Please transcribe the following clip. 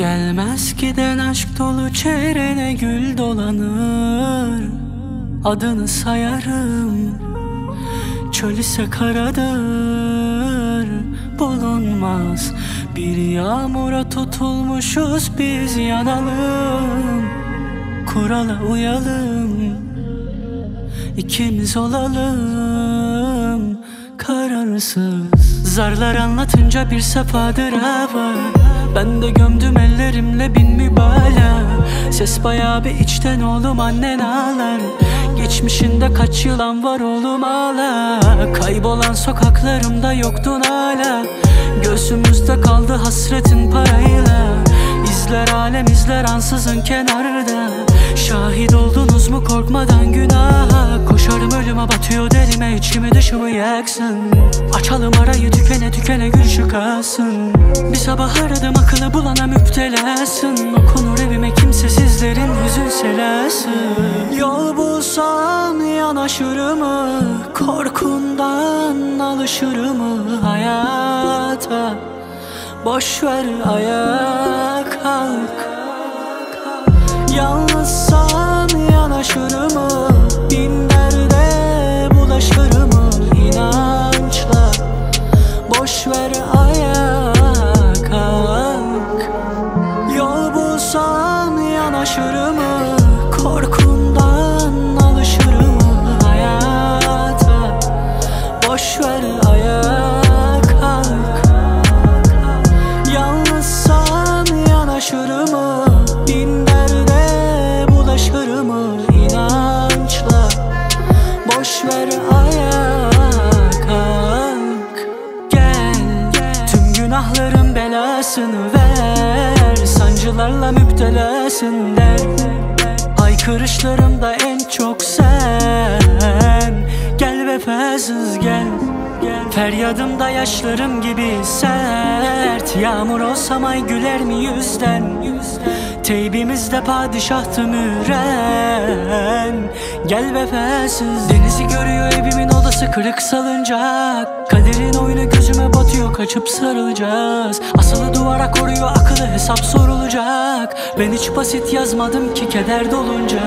Gelmez giden aşk dolu çevrene gül dolanır. Adını sayarım Çöl ise karadır. Bulunmaz Bir yağmura tutulmuşuz biz yanalım. Kurala uyalım İkimiz olalım. Kararsız Zarlar anlatınca bir sefadır var Ben de gömdüm ellerimle bin mübala. Ses bayağı bir içten oğlum annen ağlar. Geçmişinde kaç yılan var oğlum ağla. Kaybolan sokaklarımda yoktun hala. Göğsümüzde kaldı hasretin parayla. İzler alem izler ansızın kenarda. Şahit oldunuz mu korkmadan günaha? Koşarım ölüme batıyor derime içimi dışımı yaksın. Açalım arayı tükene tükene gül çıkasın Bir sabah aradım akıllı bulana müptelasın. Okunur evime kimsesizlerin hüzün selası. Yol bulsam yanaşır mı Korkundan alışır mı hayata. Boş ver ayağa kalk. Yalnızsan yanaşır Korkundan alışır hayata? Boş ver ayağa kalk. Yalnızsan yanaşır Bin derde bulaşır mı? Boş ver ayağa kalk. Gel. Tüm günahların belasını ver Sancılarla müptelasın der Haykırışlarımda en çok sen Gel vefasız gel Feryadımda yaşlarım gibi sert. Yağmur olsam ay güler mi yüzden? Teybimizde padişahtı müren. Gel vefasız Denizi görüyor evimin odası kırık salıncak Kaderin oyunu gözüme batıyor kaçıp sarılacağız. Asılı duvara koruyor akıllı hesap sorulacak. Ben hiç basit yazmadım ki keder dolunca